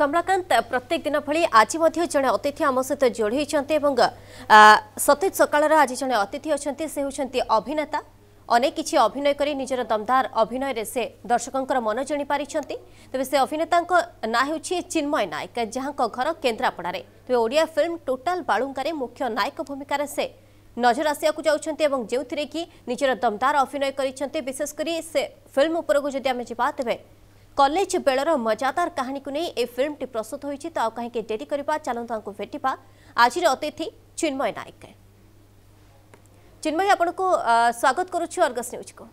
কমলাকান্ত প্রত্যেক দিন ভি আজ জন অতিথি আম সহ যোড়ি হয়েছেন এবং সতেজ সকালের আজ জন অতিথি অনেক সে হচ্ছেন অভিনেতা অনেক কিছু অভিনয় করে নিজের দমদার অভিনয়ের সে দর্শকর মন জিপারি তবে সে অভিনেতা না হচ্ছে চিন্ময় নায়ক যা ঘর কেন্দ্রাপড়ার তবে ওড়িয়া ফিল্ম টোটাল বাড়ুঙ্গারে মুখ্য নায়ক ভূমিকার সে নজর আসিয়া যাচ্ছেন এবং যে নিজের দমদার অভিনয় করেছেন বিশেষ করে সে ফিল্ম উপরকু যদি আমি যা তবে କଲେଜ ବେଳର ମଜାଦାର କାହାଣୀକୁ ନେଇ ଏ ଫିଲ୍ମଟି ପ୍ରସ୍ତୁତ ହୋଇଛି ତ ଆଉ କାହିଁକି ଡେରି କରିବା ଚାଲନ୍ତୁ ତାଙ୍କୁ ଭେଟିବା ଆଜିର ଅତିଥି ଚିନ୍ମୟ ନାୟକ ଚିନ୍ମୟ ଆପଣଙ୍କୁ ସ୍ୱାଗତ କରୁଛୁ ଅର୍ଗସ୍ ନ୍ୟୁଜ୍କୁ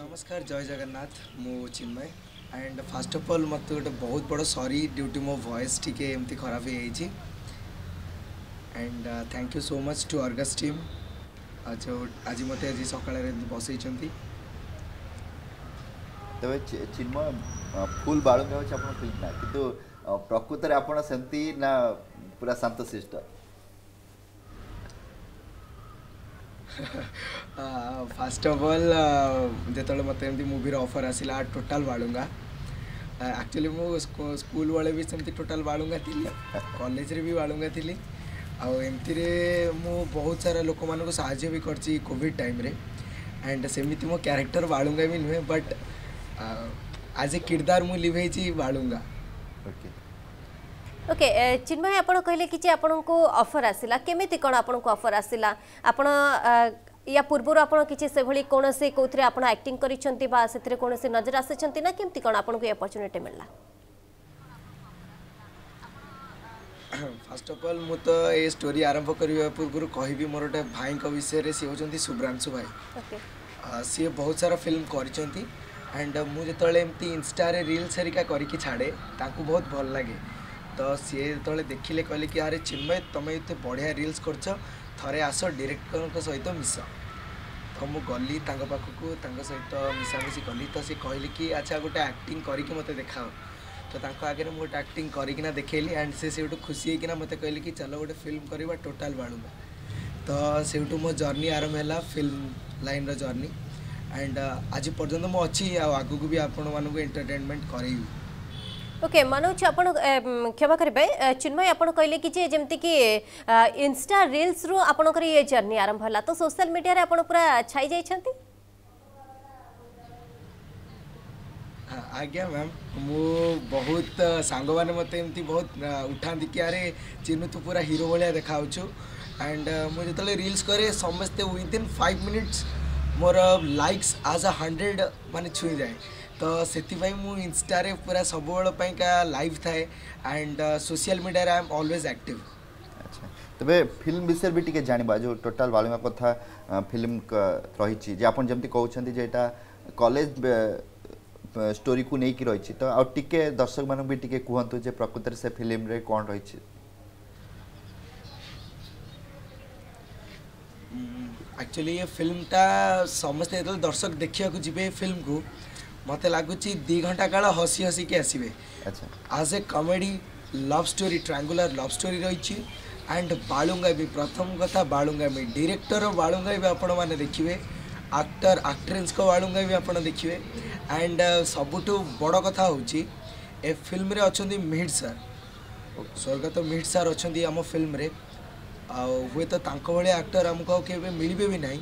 ନମସ୍କାର ଜୟ ଜଗନ୍ନାଥ ମୁଁ Chinmay and first of all ମୋତେ ଗୋଟେ ବହୁତ ବଡ଼ ସରି ଡ୍ୟୁ ଟୁ ମୋ ଭଏସ୍ ଟିକେ ଏମିତି ଖରାପ ହେଇଯାଇଛି and thank you so much to Argus team ଯେଉଁ ଆଜି ମୋତେ ଆଜି ସକାଳରେ ବସେଇଛନ୍ତି तेज चिन्मय फुल बाड़ी फिल्म ना कि प्रकृत सेमती पूरा शांत शिष्ट फास्ट अफ अल जिते मत मुर अफर आसला टोटाल बाड़ुंगा एक्चुअली मु स्कूल वाले भी सेमती टोटाल बाड़ुंगा थी कॉलेज रे भी बाड़ुंगा थी आमती रे मु बहुत सारा लोक मान टाइम साइम एंड सेमती मो क्यारेक्टर बाड़ुंगा भी नुहे बट आज ए किरदार मु लिभेची बाळुंगा ओके ओके चिन्मय आपण कहले कि जे आपण को ऑफर आसीला केमिति कोन आपण को ऑफर आसीला आपण या पूर्व आपण किछे सेभली कोनसे कोथरे आपण एक्टिंग करिसंती बा सेथरे कोनसे नजर आसेछंती ना केमिति कोन आपण को ए अपॉर्चुनिटी मिलला फर्स्ट ऑफ ऑल मु तो ए स्टोरी आरंभ करबा पूर्व कहबी मोर गोटे भाई विषय रे से होचंती सुब्रांशु भाई ओके सी बहुत सारा फिल्म करिसंती ଆଣ୍ଡ ମୁଁ ଯେତେବେଳେ ଏମିତି ଇନଷ୍ଟାରେ ରିଲ୍ସ ହେରିକା କରିକି ଛାଡ଼େ ତାଙ୍କୁ ବହୁତ ଭଲ ଲାଗେ ତ ସିଏ ଯେତେବେଳେ ଦେଖିଲେ କହିଲେ କି ଆରେ ଚିନ୍ମୟ ତୁମେ ଏତେ ବଢ଼ିଆ ରିଲ୍ସ କରୁଛ ଥରେ ଆସ ଡିରେକ୍ଟରଙ୍କ ସହିତ ମିଶ ତ ମୁଁ ଗଲି ତାଙ୍କ ପାଖକୁ ତାଙ୍କ ସହିତ ମିଶାମିଶି କଲି ତ ସିଏ କହିଲେ କି ଆଚ୍ଛା ଗୋଟେ ଆକ୍ଟିଂ କରିକି ମୋତେ ଦେଖାଅ ତ ତାଙ୍କ ଆଗରେ ମୁଁ ଗୋଟେ ଆକ୍ଟିଂ କରିକିନା ଦେଖେଇଲି ଆଣ୍ଡ ସେ ସେଇଠୁ ଖୁସି ହେଇକିନା ମୋତେ କହିଲେ କି ଚାଲ ଗୋଟେ ଫିଲ୍ମ କରିବା ଟୋଟାଲ୍ ବାଳୁଙ୍ଗା ତ ସେଇଠୁ ମୋ ଜର୍ନି ଆରମ୍ଭ ହେଲା ଫିଲ୍ମ ଲାଇନ୍ର ଜର୍ନି ଆଣ୍ଡ ଆଜି ପର୍ଯ୍ୟନ୍ତ ମୁଁ ଅଛି ଆଉ ଆଗକୁ ବି ଆପଣମାନଙ୍କୁ ଏଣ୍ଟରଟେନମେଣ୍ଟ କରେଇବି ওকে মনোজ আপনার ক্ষমা করবে চিন্ময় আপনার কহিলেন কি যে যেমতি কি ইনস্টা রিলস রু আপনার ইয়ে জর্নি আরম্ভ হল তো সোশ্যাল মিডিয়ায় আপনার পুরা ছাই যাই আজ্ঞা ম্যাম মু বহুত সাঙ্গ মানে মতো এমতি বহুত উঠাতে কি আরে চিনু তু পুরা হিরো ভাগ দেখা হচ্ছু অ্যান্ড মু যেত রিলস করে সমস্তে উইদিন ফাইভ মিনিটস ମୋର ଲାଇକ୍ସ ଆଜ୍ ଆ ହଣ୍ଡ୍ରେଡ଼ ମାନେ ଛୁଇଁଯାଏ ତ ସେଥିପାଇଁ ମୁଁ ଇନଷ୍ଟାରେ ପୁରା ସବୁବେଳ ପାଇଁକା ଲାଇଭ୍ ଥାଏ ଆଣ୍ଡ ସୋସିଆଲ୍ ମିଡ଼ିଆରେ ଆଇ ଏମ୍ ଅଲୱେଜ୍ ଆକ୍ଟିଭ୍ ଆଚ୍ଛା ତେବେ ଫିଲ୍ମ ବିଷୟରେ ବି ଟିକେ ଜାଣିବା ଯେଉଁ ଟୋଟାଲ୍ ବାଳୁଙ୍ଗା କଥା ଫିଲ୍ମ ରହିଛି ଯେ ଆପଣ ଯେମିତି କହୁଛନ୍ତି ଯେ ଏଇଟା କଲେଜ ଷ୍ଟୋରିକୁ ନେଇକି ରହିଛି ତ ଆଉ ଟିକେ ଦର୍ଶକମାନଙ୍କୁ ବି ଟିକେ କୁହନ୍ତୁ ଯେ ପ୍ରକୃତରେ ସେ ଫିଲ୍ମରେ କ'ଣ ରହିଛି ଆକ୍ଚୁଆଲି ଏ ଫିଲ୍ମଟା ସମସ୍ତେ ଯେତେବେଳେ ଦର୍ଶକ ଦେଖିବାକୁ ଯିବେ ଏ ଫିଲ୍ମକୁ ମୋତେ ଲାଗୁଛି ଦୁଇ ଘଣ୍ଟା କାଳ ହସି ହସିକି ଆସିବେ as a comedy love story triangular love story ରହିଛି ଆଣ୍ଡ ବାଳୁଙ୍ଗା ବି ପ୍ରଥମ କଥା ବାଳୁଙ୍ଗା ବି ଡିରେକ୍ଟର ବାଳୁଙ୍ଗା ବି ଆପଣମାନେ ଦେଖିବେ ଆକ୍ଟର ଆକ୍ଟ୍ରେନ୍ସଙ୍କ ବାଳୁଙ୍ଗା ବି ଆପଣ ଦେଖିବେ ଆଣ୍ଡ ସବୁଠୁ ବଡ଼ କଥା ହେଉଛି ଏ ଫିଲ୍ମରେ ଅଛନ୍ତି ମିହିର ସାର୍ ସ୍ୱର୍ଗତ ମିହିର ସାର୍ ଅଛନ୍ତି ଆମ ଫିଲ୍ମରେ ଆଉ ହୁଏତ ତାଙ୍କ ଭଳିଆ ଆକ୍ଟର ଆମକୁ ଆଉ କେବେ ମିଳିବେ ବି ନାହିଁ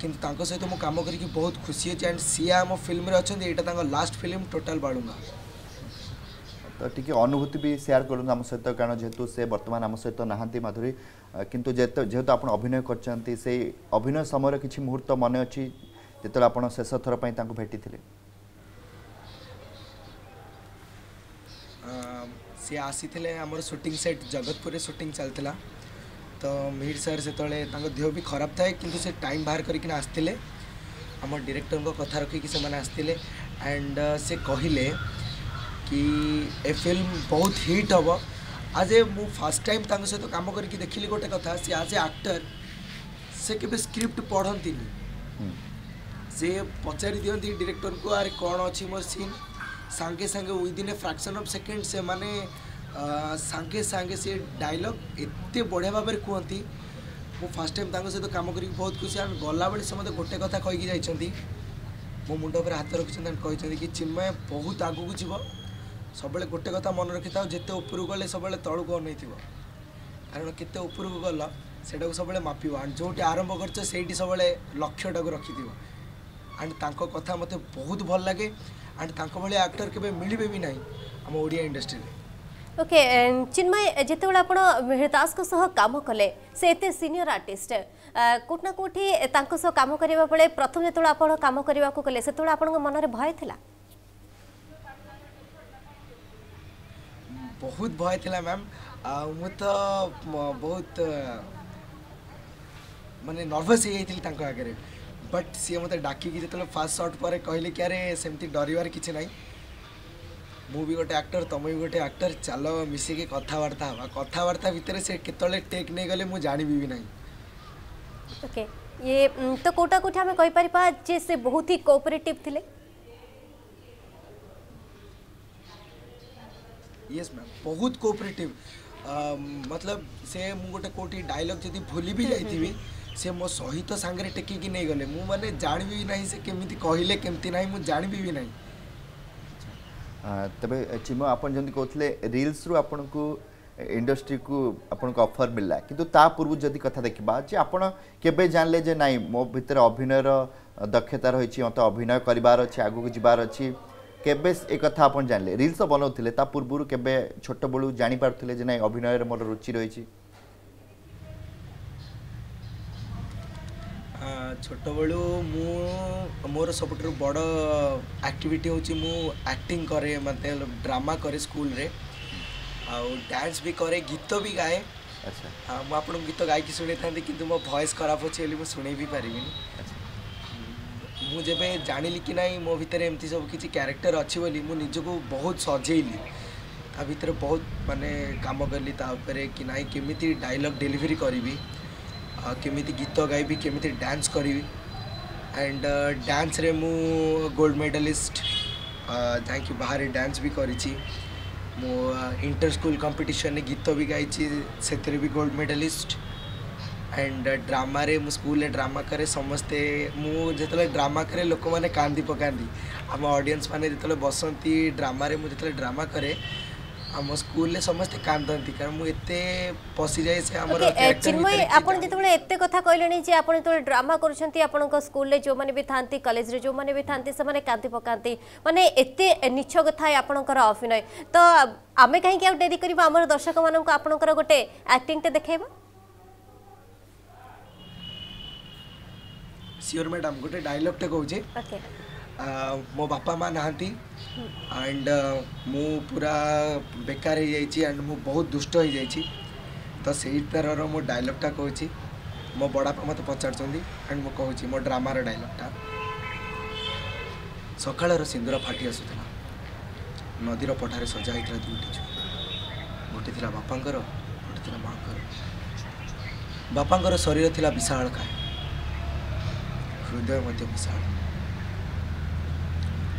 କିନ୍ତୁ ତାଙ୍କ ସହିତ ମୁଁ କାମ କରିକି ବହୁତ ଖୁସି ଅଛି ଆଣ୍ଡ ସିଏ ଆମ ଫିଲ୍ମରେ ଅଛନ୍ତି ଏଇଟା ତାଙ୍କ ଲାଷ୍ଟ ଫିଲ୍ମ ଟୋଟାଲ ବାଳୁଙ୍ଗା ତ ଟିକେ ଅନୁଭୂତି ବି ସେୟାର କରନ୍ତୁ ଆମ ସହିତ କାରଣ ଯେହେତୁ ସେ ବର୍ତ୍ତମାନ ଆମ ସହିତ ନାହାନ୍ତି ମାଧୁରୀ କିନ୍ତୁ ଯେହେତୁ ଆପଣ ଅଭିନୟ କରିଛନ୍ତି ସେଇ ଅଭିନୟ ସମୟର କିଛି ମୁହୂର୍ତ୍ତ ମନେ ଅଛି ଯେତେବେଳେ ଆପଣ ଶେଷ ଥର ପାଇଁ ତାଙ୍କୁ ଭେଟିଥିଲେ ସେ ଆସିଥିଲେ ଆମର ସୁଟିଂ ସେଟ୍ ଜଗତପୁରରେ ସୁଟିଂ ଚାଲିଥିଲା ତ ମିହିର ସାର୍ ସେତେବେଳେ ତାଙ୍କ ଦେହ ବି ଖରାପ ଥାଏ କିନ୍ତୁ ସେ ଟାଇମ୍ ବାହାର କରିକିନା ଆସିଥିଲେ ଆମ ଡିରେକ୍ଟରଙ୍କ କଥା ରଖିକି ସେମାନେ ଆସିଥିଲେ ଆଣ୍ଡ ସେ କହିଲେ କି ଏ ଫିଲ୍ମ ବହୁତ ହିଟ୍ ହେବ ଆଜ୍ ଏ ମୁଁ ଫାର୍ଷ୍ଟ ଟାଇମ୍ ତାଙ୍କ ସହିତ କାମ କରିକି ଦେଖିଲି ଗୋଟେ କଥା ସେ ଆଜ୍ ଏ ଆକ୍ଟର ସେ କେବେ ସ୍କ୍ରିପ୍ଟ ପଢ଼ନ୍ତିନି ସେ ପଚାରି ଦିଅନ୍ତି ଡିରେକ୍ଟରଙ୍କୁ ଆରେ କ'ଣ ଅଛି ମୋର ସିନ୍ ସାଙ୍ଗେ ସାଙ୍ଗେ within a fraction of second ସେମାନେ ସାଙ୍ଗେ ସାଙ୍ଗେ ସେ ଡାଇଲଗ୍ ଏତେ ବଢ଼ିଆ ଭାବରେ କୁହନ୍ତି ମୁଁ ଫାର୍ଷ୍ଟ ଟାଇମ୍ ତାଙ୍କ ସହିତ କାମ କରିକି ବହୁତ ଖୁସି ଆଣ୍ଡ ଗଲାବେଳେ ସେ ମୋତେ ଗୋଟେ କଥା କହିକି ଯାଇଛନ୍ତି ମୋ ମୁଣ୍ଡ ଉପରେ ହାତ ରଖିଛନ୍ତି ଆଣ୍ଡ କହିଛନ୍ତି କି ଚିନ୍ମୟ ବହୁତ ଆଗକୁ ଯିବ ସବୁବେଳେ ଗୋଟେ କଥା ମନେ ରଖିଥାଉ ଯେତେ ଉପରକୁ ଗଲେ ସବୁବେଳେ ତଳକୁ ଅନେଇଥିବ କାରଣ କେତେ ଉପରକୁ ଗଲ ସେଇଟାକୁ ସବୁବେଳେ ମାପିବ ଆଣ୍ଡ ଯେଉଁଠି ଆରମ୍ଭ କରିଛ ସେଇଠି ସବୁବେଳେ ଲକ୍ଷ୍ୟଟାକୁ ରଖିଥିବ ଆଣ୍ଡ ତାଙ୍କ କଥା ମୋତେ ବହୁତ ଭଲ ଲାଗେ ଆଣ୍ଡ ତାଙ୍କ ଭଳିଆ ଆକ୍ଟର କେବେ ମିଳିବେ ବି ନାହିଁ ଆମ ଓଡ଼ିଆ ଇଣ୍ଡଷ୍ଟ୍ରିରେ ওকে চিন্ময় যেতবে আপনার হৃতাশ কাম কলে সে এত সিনিয়র আর্টিস্ট কোটি না কোটি তাঁর কাম করা বেড়ে প্রথম যেত আপনার কাম করা গেলে সেতবে আপনার মনে ভয় লা বহুত ভয় লা ম্যাম মু তো বহুত মানে নর্ভস হয়ে যাই তাঁর আগে বট সি মতো ডাকি যেত ফার্স্ট সট পরে কহিলে কি আরে সেমতি ডরবার কিছু নাই मु गोटे आक्टर तुम भी गोटे आक्टर चल मिसिक कथबार्ता हाँ कथबार्ता भितर से केत नहीं गले मुझे जानवी भी ना ओके ये तो कोटा कोठा में कोई परिपा जे बहुत ही कोऑपरेटिव थिले यस मैम बहुत कोऑपरेटिव मतलब से मु गोटे कोटी डायलॉग जदि भूली भी जाई थीबी से मो सहित तो संगरे टेकी कि नहीं गले मु माने जानबी भी नहीं से केमिति कहिले केमति नहीं मु जानबी भी नहीं ତେବେ ଚିମ ଆପଣ ଯେମିତି କହୁଥିଲେ ରିଲ୍ସରୁ ଆପଣଙ୍କୁ ଇଣ୍ଡଷ୍ଟ୍ରିକୁ ଆପଣଙ୍କୁ ଅଫର୍ ମିଳିଲା କିନ୍ତୁ ତା ପୂର୍ବରୁ ଯଦି କଥା ଦେଖିବା ଯେ ଆପଣ କେବେ ଜାଣିଲେ ଯେ ନାଇଁ ମୋ ଭିତରେ ଅଭିନୟର ଦକ୍ଷତା ରହିଛି ମୋତେ ଅଭିନୟ କରିବାର ଅଛି ଆଗକୁ ଯିବାର ଅଛି କେବେ ଏ କଥା ଆପଣ ଜାଣିଲେ ରିଲ୍ସ ବନାଉଥିଲେ ତା ପୂର୍ବରୁ କେବେ ଛୋଟବେଳୁ ଜାଣିପାରୁଥିଲେ ଯେ ନାଇଁ ଅଭିନୟରେ ମୋର ରୁଚି ରହିଛି ଛୋଟବେଳୁ ମୁଁ ମୋର ସବୁଠାରୁ ବଡ଼ ଆକ୍ଟିଭିଟି ହେଉଛି ମୁଁ ଆକ୍ଟିଂ କରେ ମୋତେ ଡ୍ରାମା କରେ ସ୍କୁଲରେ ଆଉ ଡ୍ୟାନ୍ସ ବି କରେ ଗୀତ ବି ଗାଏ ଆଉ ମୁଁ ଆପଣଙ୍କୁ ଗୀତ ଗାଇକି ଶୁଣେଇଥାନ୍ତି କିନ୍ତୁ ମୋ ଭଏସ୍ ଖରାପ ଅଛି ବୋଲି ମୁଁ ଶୁଣେଇ ବି ପାରିବିନି ମୁଁ ଯେବେ ଜାଣିଲି କି ନାହିଁ ମୋ ଭିତରେ ଏମିତି ସବୁ କିଛି କ୍ୟାରେକ୍ଟର ଅଛି ବୋଲି ମୁଁ ନିଜକୁ ବହୁତ ସଜେଇଲି ତା ଭିତରେ ବହୁତ ମାନେ କାମ କଲି ତା ଉପରେ କି ନାହିଁ କେମିତି ଡାଇଲଗ୍ ଡେଲିଭରି କରିବି କେମିତି ଗୀତ ଗାଇବି କେମିତି ଡ୍ୟାନ୍ସ କରିବି ଆଣ୍ଡ ଡ୍ୟାନ୍ସରେ ମୁଁ ଗୋଲ୍ଡ ମେଡ଼ାଲିଷ୍ଟ ଯାହାକି ବାହାରେ ଡ୍ୟାନ୍ସ ବି କରିଛି ମୁଁ ଇଣ୍ଟର ସ୍କୁଲ କମ୍ପିଟିସନରେ ଗୀତ ବି ଗାଇଛି ସେଥିରେ ବି ଗୋଲ୍ଡ ମେଡ଼ାଲିଷ୍ଟ ଆଣ୍ଡ ଡ୍ରାମାରେ ମୁଁ ସ୍କୁଲରେ ଡ୍ରାମା କରେ ସମସ୍ତେ ମୁଁ ଯେତେବେଳେ ଡ୍ରାମା କରେ ଲୋକମାନେ କାନ୍ଦି ପକାନ୍ତି ଆମ ଅଡ଼ିଏନ୍ସ ମାନେ ଯେତେବେଳେ ବସନ୍ତି ଡ୍ରାମାରେ ମୁଁ ଯେତେବେଳେ ଡ୍ରାମା କରେ ଆମ ସ୍କୁଲରେ ସମସ୍ତେ କାନ୍ଦନ୍ତି କାରଣ ମୁଁ ଏତେ ପଶିଯାଏ ସେ ଆମର ଆପଣ ଯେତେବେଳେ ଏତେ କଥା କହିଲେଣି ଯେ ଆପଣ ଯେତେବେଳେ ଡ୍ରାମା କରୁଛନ୍ତି ଆପଣଙ୍କ ସ୍କୁଲରେ ଯେଉଁମାନେ ବି ଥାନ୍ତି କଲେଜରେ ଯେଉଁମାନେ ବି ଥାନ୍ତି ସେମାନେ କାନ୍ଦି ପକାନ୍ତି ମାନେ ଏତେ ନିଛକ ଥାଏ ଆପଣଙ୍କର ଅଭିନୟ ତ ଆମେ କାହିଁକି ଆଉ ଡେରି କରିବା ଆମର ଦର୍ଶକମାନଙ୍କୁ ଆପଣଙ୍କର ଗୋଟେ ଆକ୍ଟିଂଟେ ଦେଖାଇବା ସିଓର ମ୍ୟାଡ଼ାମ୍ ଗୋଟେ ଡାଇଲଗ୍ଟେ କହୁଛି ଓକେ एंड आम पूरा बेकार एंड आम बहुत दुष्ट होईल तर सीतर मी मडा मत पचार मग की म डायलगा सकाळवर सिंदूर फाटी आसुर नदीर पठारे सजा होईल दुटी छोट गोष्ट बापा गोष्ट बापा शरीर थांबा विशाळ खाय हृदय म्हणजे विशाळ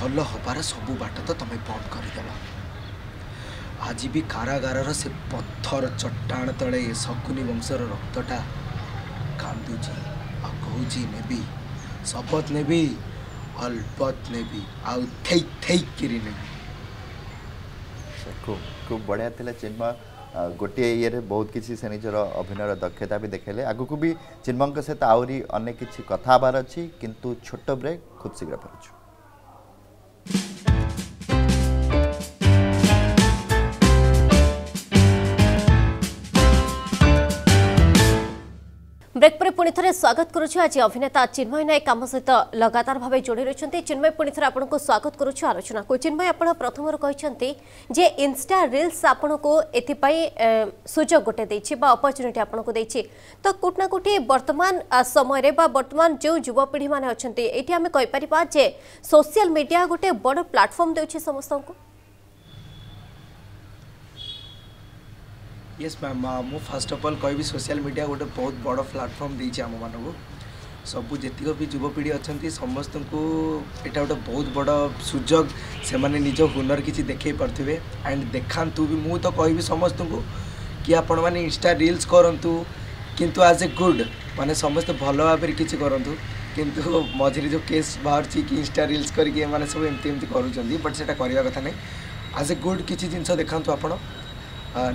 ଭଲ ହେବାର ସବୁ ବାଟ ତ ତୁମେ ବନ୍ଦ କରିଦେଲ ଆଜି ବି କାରାଗାରର ସେ ପଥର ଚଟାଣ ତଳେ ଏ ଶକୁନି ବଂଶର ରକ୍ତଟା କାନ୍ଦୁଛି ଆଉ କହୁଛି ନେବି ଶପଥ ନେବି ଅଲ୍ପତ ନେବି ଆଉ ଥେଇ ଥେଇ କିରି ନେବି ଖୁବ ଖୁବ ବଢ଼ିଆ ଥିଲା ଚିନ୍ମା ଗୋଟିଏ ଇଏରେ ବହୁତ କିଛି ସେ ନିଜର ଅଭିନୟର ଦକ୍ଷତା ବି ଦେଖାଇଲେ ଆଗକୁ ବି ଚିନ୍ମାଙ୍କ ସହିତ ଆହୁରି ଅନେକ କିଛି କଥା ହେବାର ଅଛି କିନ୍ତୁ ଛୋଟ ବ୍ରେକ୍ ଖୁବ୍ ଶୀଘ୍ର ପାରୁଛୁ পুণিথরে স্বাগত করুছি আজ অভিনেতা চিন্ময় নায়ক আম সহিত লগাতার ভাবে যোড়ি রয়েছেন চিন্ময় পুণিথরে আপনার স্বাগত করুছু আলোচনাকু চিন্ময় আপনার প্রথমর কিন্তু যে ইনস্টা রিলস আপনার এথিপাই সুযোগ গোটে দিয়েছি বা অপরচুনিটি আপনার দিয়েছি তো কোটি না কোটি বর্তমান সময়ের বা বর্তমান যে যুবপিঢ়ি মানে অনেক এটি আমি কইপার যে সোশিয়াল মিডিয়া গোটে বড় প্লাটফর্ম দেউছে সমস্ত यस मैम मु फर्स्ट ऑफ़ अफ्अल कह सोशल मीडिया गोटे बहुत बड़ा प्लाटफर्म दे आम मान सब जितक भी जुवपीढ़ी अच्छा समस्त को यहाँ गोटे बहुत बड़ सुजोग से मैंने निज हुनर किसी देखे पार्थे एंड देखा भी मुझे तो कह समस्त कि आपण मैंने इनस्टा रिल्स करूँ किंतु आज ए गुड मानते समस्त भल भाव किसी करूँ किंतु मझे जो केस बाहर कि इनस्टा रिल्स करके सब एमती करूँ बट से कथा ना आज ए गुड किसी जिनस देखा आपड़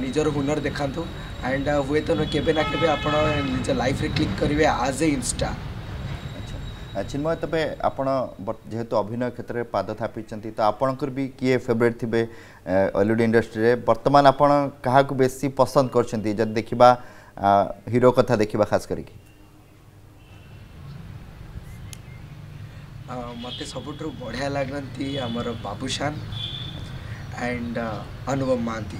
ନିଜର ହୁନର ଦେଖାନ୍ତୁ ଆଣ୍ଡ ହୁଏତ କେବେ ନା କେବେ ଆପଣ ନିଜ ଲାଇଫ୍ରେ କ୍ଲିକ୍ କରିବେ ଆଜ୍ ଏ ଇନ୍ଷ୍ଟା ଚିନ୍ମୟ ତେବେ ଆପଣ ଯେହେତୁ ଅଭିନୟ କ୍ଷେତ୍ରରେ ପାଦ ଥାପିଛନ୍ତି ତ ଆପଣଙ୍କର ବି କିଏ ଫେଭରେଟ୍ ଥିବେ ଅଲିଉଡ଼ ଇଣ୍ଡଷ୍ଟ୍ରିରେ ବର୍ତ୍ତମାନ ଆପଣ କାହାକୁ ବେଶୀ ପସନ୍ଦ କରୁଛନ୍ତି ଯଦି ଦେଖିବା ହିରୋ କଥା ଦେଖିବା ଖାସ୍ କରିକି ମୋତେ ସବୁଠୁ ବଢ଼ିଆ ଲାଗନ୍ତି ଆମର ବାବୁଶାନ ଆଣ୍ଡ ଅନୁଭବ ମହାନ୍ତି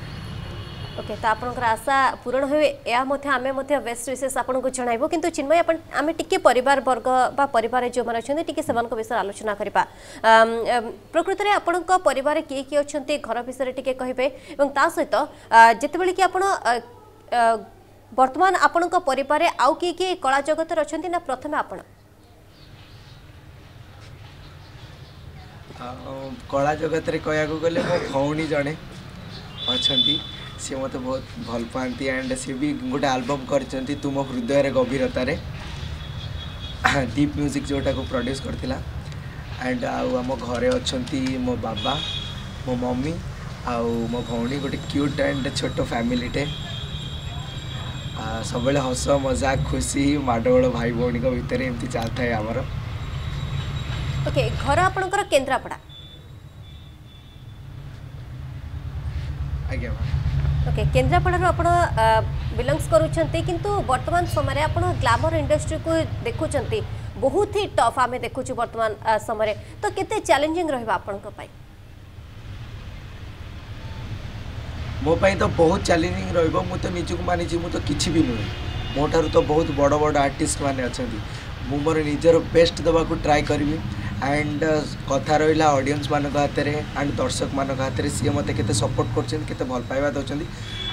ଓକେ ତ ଆପଣଙ୍କର ଆଶା ପୂରଣ ହୁଏ ଏହା ମଧ୍ୟ ଆମେ ମଧ୍ୟ ବେଷ୍ଟ ବିଶେଷ ଆପଣଙ୍କୁ ଜଣାଇବୁ କିନ୍ତୁ ଚିନ୍ମୟ ଆପଣ ଆମେ ଟିକେ ପରିବାର ବର୍ଗ ବା ପରିବାରରେ ଯେଉଁମାନେ ଅଛନ୍ତି ଟିକେ ସେମାନଙ୍କ ବିଷୟରେ ଆଲୋଚନା କରିବା ପ୍ରକୃତରେ ଆପଣଙ୍କ ପରିବାରରେ କିଏ କିଏ ଅଛନ୍ତି ଘର ବିଷୟରେ ଟିକେ କହିବେ ଏବଂ ତା ସହିତ ଯେତେବେଳେ କି ଆପଣ ବର୍ତ୍ତମାନ ଆପଣଙ୍କ ପରିବାରରେ ଆଉ କିଏ କିଏ କଳା ଜଗତରେ ଅଛନ୍ତି ନା ପ୍ରଥମେ ଆପଣ କଳା ଜଗତରେ କହିବାକୁ ଗଲେ ମୋ ଭଉଣୀ ଜଣେ ଅଛନ୍ତି सी मत बहुत भल पाती एंड सी भी गोटे आलबम कर तुम हृदय गभीरतार दीप म्यूजिक जोटा को प्रड्यूस कर एंड आम घरे अच्छा मो बाबा मो मम्मी आउ भी गोटे क्यूट एंड छोट फैमिलीटे सब हस मजा खुशी माडगोड़ भाई भौणी भितर एमती चलता है आमर ओके घर आपंकर केन्द्रापड़ा ଆଜ୍ଞା ଓକେ କେନ୍ଦ୍ରାପଡ଼ାରୁ ଆପଣ ବିଲଙ୍ଗସ୍ କରୁଛନ୍ତି କିନ୍ତୁ ବର୍ତ୍ତମାନ ସମୟରେ ଆପଣ ଗ୍ଲାମର ଇଣ୍ଡଷ୍ଟ୍ରିକୁ ଦେଖୁଛନ୍ତି ବହୁତ ହି ଟଫ୍ ଆମେ ଦେଖୁଛୁ ବର୍ତ୍ତମାନ ସମୟରେ ତ କେତେ ଚ୍ୟାଲେଞ୍ଜିଂ ରହିବ ଆପଣଙ୍କ ପାଇଁ ମୋ ପାଇଁ ତ ବହୁତ ଚ୍ୟାଲେଞ୍ଜିଂ ରହିବ ମୁଁ ତ ନିଜକୁ ମାନିଛି ମୁଁ ତ କିଛି ବି ନୁହେଁ ମୋ ଠାରୁ ତ ବହୁତ ବଡ଼ ବଡ଼ ଆର୍ଟିଷ୍ଟ ମାନେ ଅଛନ୍ତି ମୁଁ ମୋର ନିଜର ବେଷ୍ଟ ଦେବାକୁ ଟ୍ରାଏ କରିବି ଆଣ୍ଡ କଥା ରହିଲା ଅଡ଼ିଏନ୍ସମାନଙ୍କ ହାତରେ ଆଣ୍ଡ ଦର୍ଶକମାନଙ୍କ ହାତରେ ସିଏ ମୋତେ କେତେ ସପୋର୍ଟ କରୁଛନ୍ତି କେତେ ଭଲ ପାଇବା ଦେଉଛନ୍ତି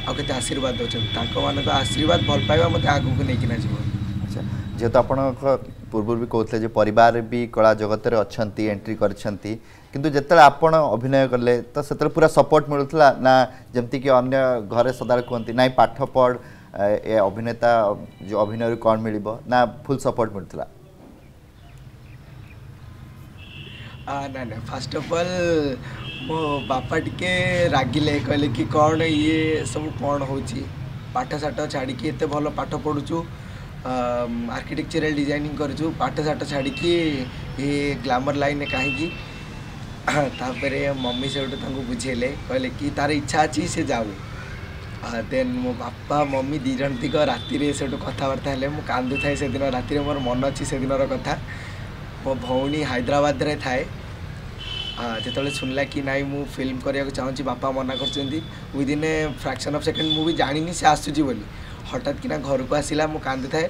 ଆଉ କେତେ ଆଶୀର୍ବାଦ ଦେଉଛନ୍ତି ତାଙ୍କମାନଙ୍କ ଆଶୀର୍ବାଦ ଭଲ ପାଇବା ମୋତେ ଆଗକୁ ନେଇକିନା ଯିବ ଆଚ୍ଛା ଯେହେତୁ ଆପଣଙ୍କ ପୂର୍ବରୁ ବି କହୁଥିଲେ ଯେ ପରିବାର ବି କଳା ଜଗତରେ ଅଛନ୍ତି ଏଣ୍ଟ୍ରି କରିଛନ୍ତି କିନ୍ତୁ ଯେତେବେଳେ ଆପଣ ଅଭିନୟ କଲେ ତ ସେତେବେଳେ ପୁରା ସପୋର୍ଟ ମିଳୁଥିଲା ନା ଯେମିତିକି ଅନ୍ୟ ଘରେ ସଦାବେଳେ କୁହନ୍ତି ନାଇଁ ପାଠ ପଢ଼ ଏ ଅଭିନେତା ଅଭିନୟରୁ କ'ଣ ମିଳିବ ନା ଫୁଲ୍ ସପୋର୍ଟ ମିଳୁଥିଲା ନା ନା ଫାର୍ଷ୍ଟ ଅଫ୍ ଅଲ୍ ମୋ ବାପା ଟିକେ ରାଗିଲେ କହିଲେ କି କ'ଣ ଇଏ ସବୁ କ'ଣ ହେଉଛି ପାଠଶାଠ ଛାଡ଼ିକି ଏତେ ଭଲ ପାଠ ପଢ଼ୁଛୁ ଆର୍କିଟେକ୍ଚରାଲ ଡିଜାଇନିଂ କରିଛୁ ପାଠଶାଠ ଛାଡ଼ିକି ଏ ଗ୍ଲାମର ଲାଇନ୍ରେ କାହିଁକି ତାପରେ ମମି ସେଠୁ ତାଙ୍କୁ ବୁଝେଇଲେ କହିଲେ କି ତାର ଇଚ୍ଛା ଅଛି ସେ ଯାଉ ଦେନ୍ ମୋ ବାପା ମମି ଦୁଇ ଜଣ ତିକ ରାତିରେ ସେଠୁ କଥାବାର୍ତ୍ତା ହେଲେ ମୁଁ କାନ୍ଦୁଥାଏ ସେଦିନ ରାତିରେ ମୋର ମନେ ଅଛି ସେଦିନର କଥା ମୋ ଭଉଣୀ ହାଇଦ୍ରାବାଦରେ ଥାଏ ଯେତେବେଳେ ଶୁଣିଲା କି ନାଇଁ ମୁଁ ଫିଲ୍ମ କରିବାକୁ ଚାହୁଁଛି ବାପା ମନା କରୁଛନ୍ତି within a fraction of second ମୁଁ ବି ଜାଣିନି ସେ ଆସୁଛି ବୋଲି ହଠାତ୍ କିନା ଘରକୁ ଆସିଲା ମୁଁ କାନ୍ଦୁଥାଏ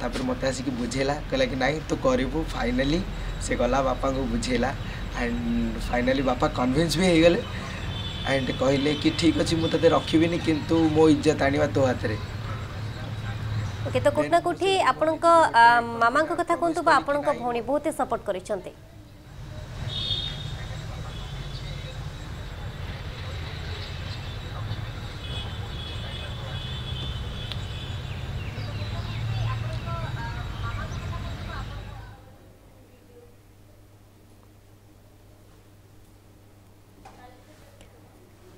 ତାପରେ ମୋତେ ଆସିକି ବୁଝେଇଲା କହିଲା କି ନାଇଁ ତୁ କରିବୁ ଫାଇନାଲି ସେ ଗଲା ବାପାଙ୍କୁ ବୁଝେଇଲା ଆଣ୍ଡ ଫାଇନାଲି ବାପା କନଭିନ୍ସ ବି ହେଇଗଲେ ଆଣ୍ଡ କହିଲେ କି ଠିକ୍ ଅଛି ମୁଁ ତୋତେ ରଖିବିନି କିନ୍ତୁ ମୋ ଇଜ୍ଜତ ଆଣିବା ତୋ ହାତରେ ଓକେ ତ କୋଉଠି ନା କୋଉଠି ଆପଣଙ୍କ ମାମାଙ୍କ କଥା କୁହନ୍ତୁ ବା ଆପଣଙ୍କ ଭଉଣୀ ବହୁତ ସପୋର୍ଟ କରିଛନ୍ତି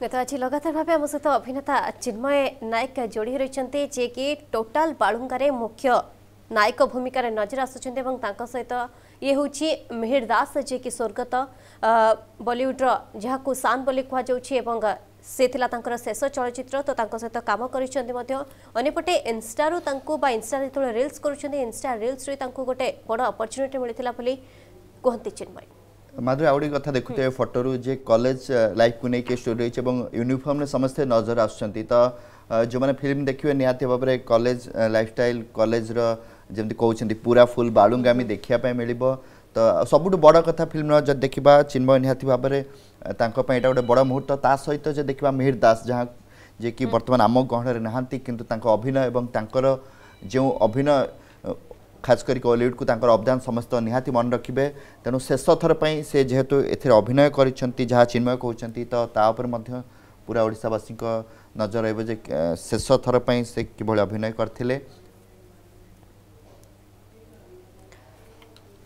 ତେବେ ତ ଆଜି ଲଗାତାର ଭାବେ ଆମ ସହିତ ଅଭିନେତା ଚିନ୍ମୟ ନାୟକ ଯୋଡ଼ି ରହିଛନ୍ତି ଯିଏକି ଟୋଟାଲ ବାଳୁଙ୍ଗାରେ ମୁଖ୍ୟ ନାୟକ ଭୂମିକାରେ ନଜର ଆସୁଛନ୍ତି ଏବଂ ତାଙ୍କ ସହିତ ଇଏ ହେଉଛି ମିହିର ଦାସ ଯିଏକି ସ୍ୱର୍ଗତ ବଲିଉଡ଼ର ଯାହାକୁ ସାନ୍ ବୋଲି କୁହାଯାଉଛି ଏବଂ ସେ ଥିଲା ତାଙ୍କର ଶେଷ ଚଳଚ୍ଚିତ୍ର ତ ତାଙ୍କ ସହିତ କାମ କରିଛନ୍ତି ମଧ୍ୟ ଅନ୍ୟପଟେ ଇନଷ୍ଟାରୁ ତାଙ୍କୁ ବା ଇନଷ୍ଟା ଯେତେବେଳେ ରିଲ୍ସ କରୁଛନ୍ତି ଇନଷ୍ଟା ରିଲ୍ସରୁ ତାଙ୍କୁ ଗୋଟେ ବଡ଼ ଅପରଚ୍ୟୁନିଟି ମିଳିଥିଲା ବୋଲି କୁହନ୍ତି ଚିନ୍ମୟ ମାଧୁରୀ ଆଉ ଗୋଟେ କଥା ଦେଖୁଥିବେ ଫଟୋରୁ ଯେ କଲେଜ ଲାଇଫ୍କୁ ନେଇକି ଷ୍ଟୋରି ରହିଛି ଏବଂ ୟୁନିଫର୍ମରେ ସମସ୍ତେ ନଜର ଆସୁଛନ୍ତି ତ ଯେଉଁମାନେ ଫିଲ୍ମ ଦେଖିବେ ନିହାତି ଭାବରେ କଲେଜ ଲାଇଫଷ୍ଟାଇଲ୍ କଲେଜର ଯେମିତି କହୁଛନ୍ତି ପୁରା ଫୁଲ୍ ବାଳୁଙ୍ଗା ଆମେ ଦେଖିବା ପାଇଁ ମିଳିବ ତ ସବୁଠୁ ବଡ଼ କଥା ଫିଲ୍ମର ଯଦି ଦେଖିବା ଚିନ୍ମୟ ନିହାତି ଭାବରେ ତାଙ୍କ ପାଇଁ ଏଇଟା ଗୋଟେ ବଡ଼ ମୁହୂର୍ତ୍ତ ତା ସହିତ ଯଦି ଦେଖିବା ମିହିର ଦାସ ଯାହା ଯିଏକି ବର୍ତ୍ତମାନ ଆମ ଗହଣରେ ନାହାନ୍ତି କିନ୍ତୁ ତାଙ୍କ ଅଭିନୟ ଏବଂ ତାଙ୍କର ଯେଉଁ ଅଭିନୟ ଖାସ୍ କରି କଲିଉଡ଼କୁ ତାଙ୍କର ଅବଦାନ ସମସ୍ତ ନିହାତି ମନେ ରଖିବେ ତେଣୁ ଶେଷ ଥର ପାଇଁ ସେ ଯେହେତୁ ଏଥିରେ ଅଭିନୟ କରିଛନ୍ତି ଯାହା ଚିନ୍ମୟ କହୁଛନ୍ତି ତ ତା ଉପରେ ମଧ୍ୟ ପୁରା ଓଡ଼ିଶାବାସୀଙ୍କ ନଜର ରହିବ ଯେ ଶେଷ ଥର ପାଇଁ ସେ କିଭଳି ଅଭିନୟ କରିଥିଲେ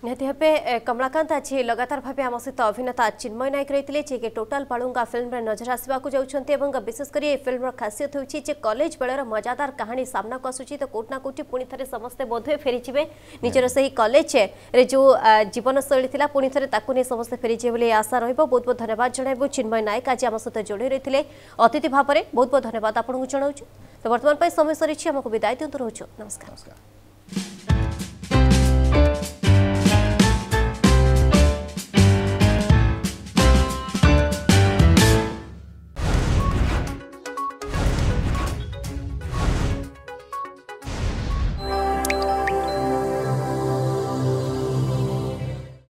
ନିହାତି ଭାବେ କମଳାକାନ୍ତ ଆଜି ଲଗାତାର ଭାବେ ଆମ ସହିତ ଅଭିନେତା ଚିନ୍ମୟ ନାୟକ ରହିଥିଲେ ଯିଏକି ଟୋଟାଲ ପାଳୁଙ୍ଗା ଫିଲ୍ମରେ ନଜର ଆସିବାକୁ ଯାଉଛନ୍ତି ଏବଂ ବିଶେଷ କରି ଏ ଫିଲ୍ମର ଖାସିୟତ ହେଉଛି ଯେ କଲେଜ ବେଳର ମଜାଦାର କାହାଣୀ ସାମ୍ନାକୁ ଆସୁଛି ତ କୋଉଠି ନା କୋଉଠି ପୁଣି ଥରେ ସମସ୍ତେ ବୋଧହୁଏ ଫେରିଯିବେ ନିଜର ସେହି କଲେଜରେ ଯେଉଁ ଜୀବନଶୈଳୀ ଥିଲା ପୁଣି ଥରେ ତାକୁ ନେଇ ସମସ୍ତେ ଫେରିଯିବେ ବୋଲି ଆଶା ରହିବ ବହୁତ ବହୁତ ଧନ୍ୟବାଦ ଜଣାଇବୁ ଚିନ୍ମୟ ନାୟକ ଆଜି ଆମ ସହିତ ଯୋଡ଼ି ରହିଥିଲେ ଅତିଥି ଭାବରେ ବହୁତ ବହୁତ ଧନ୍ୟବାଦ ଆପଣଙ୍କୁ ଜଣାଉଛୁ ତ ବର୍ତ୍ତମାନ ପାଇଁ ସମୟ ସରିଛି ଆମକୁ ବିଦାୟ ଦିଅନ୍ତୁ ରହୁଛୁ ନମସ୍କାର ନମସ୍କାର